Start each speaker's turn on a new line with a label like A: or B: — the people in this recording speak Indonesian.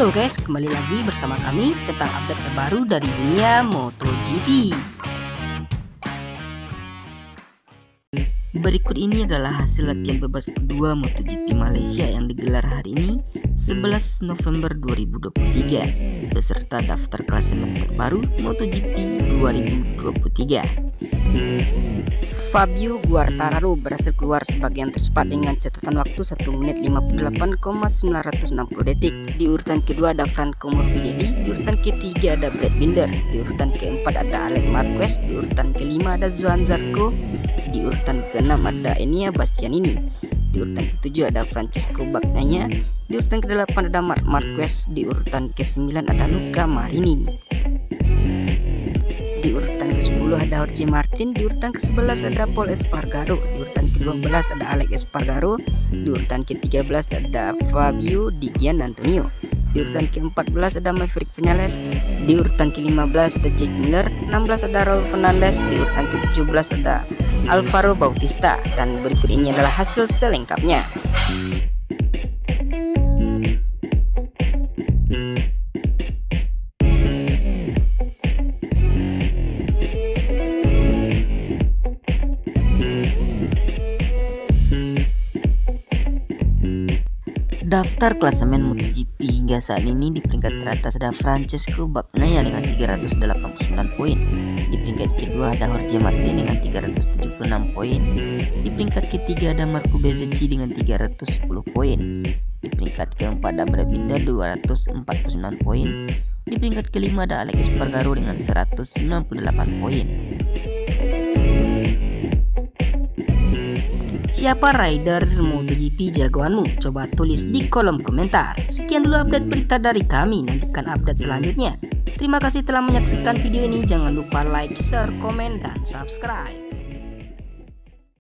A: Halo guys, kembali lagi bersama kami tentang update terbaru dari dunia MotoGP. Berikut ini adalah hasil latihan bebas kedua MotoGP Malaysia yang digelar hari ini 11 November 2023 beserta daftar klasemen terbaru MotoGP 2023. Fabio Quartararo berhasil keluar sebagai yang tercepat dengan catatan waktu 1 menit 58,960 detik. Di urutan kedua ada Franco Morbidelli, di urutan ketiga ada Brad Binder, di urutan keempat ada Alex Marquez, di urutan kelima ada Joan Zarco, di urutan keenam ada Enia Bastianini, di urutan ketujuh ada Francesco Bagnaia, di urutan kedelapan ada Marc Marquez, di urutan ke-9 ada Luca Marini. Di urutan ke-10 ada Jorge Martin, di urutan ke-11 ada Paul Espargaro, di urutan ke-12 ada Alex Espargaro, di urutan ke-13 ada Fabio Di Gian Antonio, di urutan ke-14 ada Maverick Vinales, di urutan ke-15 ada Jake Miller, 16 ada Raul Fernandez, di urutan ke-17 ada Alvaro Bautista dan berikut ini adalah hasil selengkapnya. Daftar klasemen MotoGP hingga saat ini di peringkat teratas ada Francesco Bagnaia dengan 389 poin. Di peringkat kedua ada Jorge Martin dengan 376 poin. Di peringkat ketiga ada Marco Bezzecchi dengan 310 poin. Di peringkat keempat ada Brad Binder 249 poin. Di peringkat kelima ada Alex Espargaro dengan 198 poin. Siapa rider MotoGP jagoanmu? Coba tulis di kolom komentar. Sekian dulu update berita dari kami. Nantikan update selanjutnya. Terima kasih telah menyaksikan video ini. Jangan lupa like, share, komen, dan subscribe.